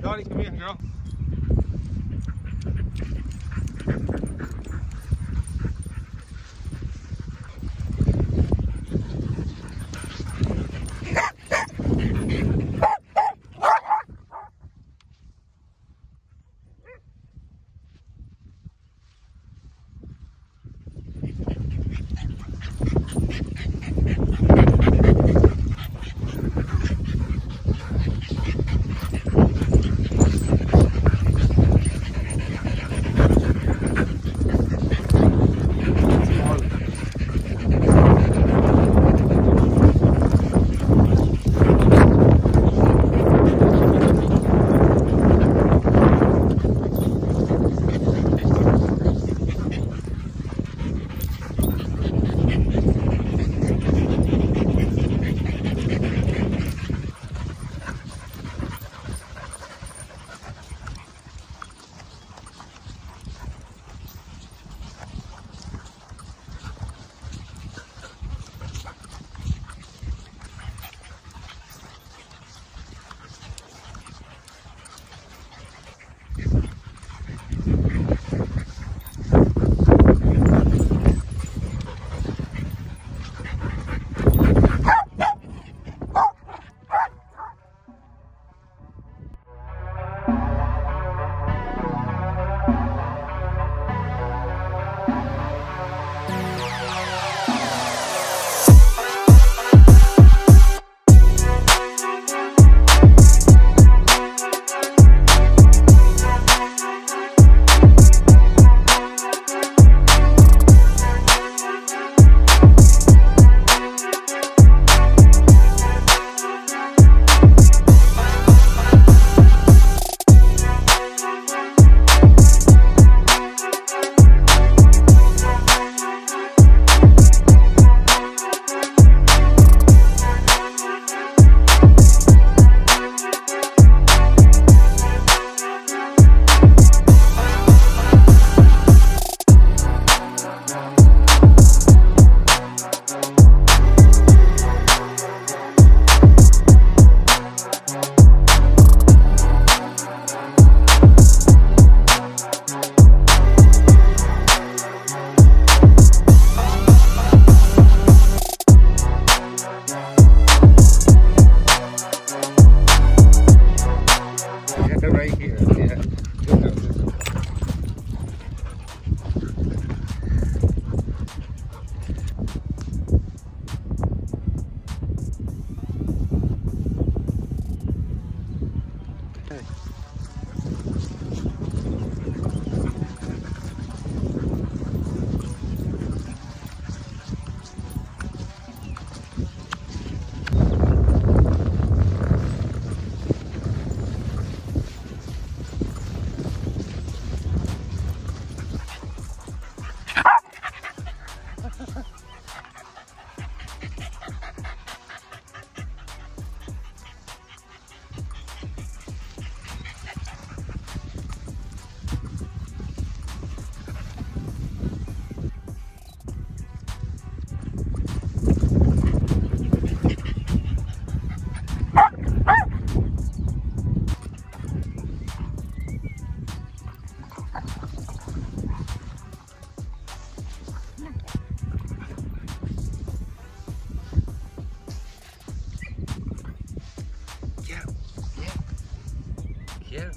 Dottie, come here, girl. yeah.